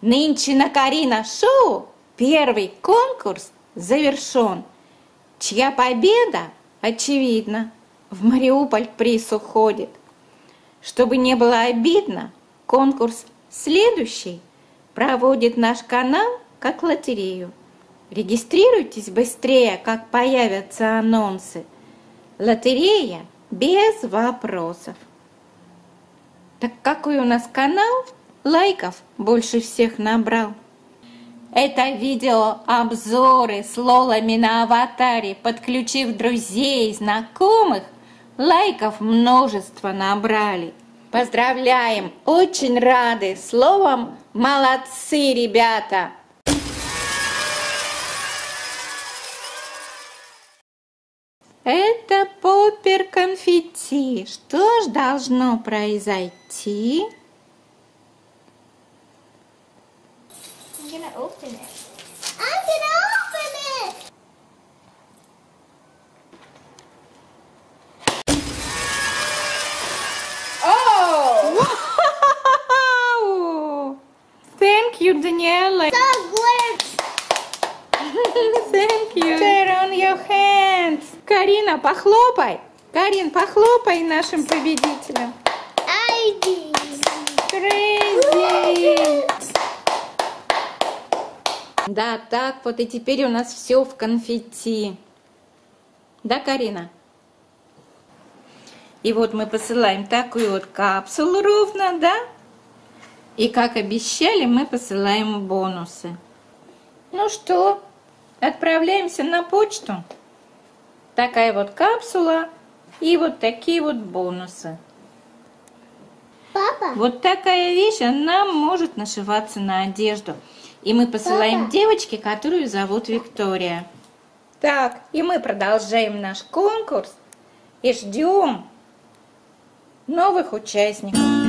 Нынче на Карина Шоу первый конкурс завершен, чья победа, очевидно, в Мариуполь приз уходит. Чтобы не было обидно, конкурс следующий проводит наш канал как лотерею. Регистрируйтесь быстрее, как появятся анонсы. Лотерея без вопросов. Так какой у нас канал? Лайков больше всех набрал. Это видео обзоры с лолами на аватаре, подключив друзей, знакомых, лайков множество набрали. Поздравляем, очень рады, словом, молодцы, ребята! Это попер конфетти. Что ж должно произойти? I'm gonna open it. I'm gonna open it! Oh! Thank you, Daniela. The glitch! Thank you. Turn on your hands. Карина, похлопай. Карин, похлопай нашим победителям. Да, так вот и теперь у нас все в конфетти. Да, Карина? И вот мы посылаем такую вот капсулу ровно, да? И как обещали, мы посылаем бонусы. Ну что, отправляемся на почту. Такая вот капсула и вот такие вот бонусы. Папа, Вот такая вещь, она может нашиваться на одежду. И мы посылаем Папа. девочке, которую зовут Виктория. Так, и мы продолжаем наш конкурс и ждем новых участников.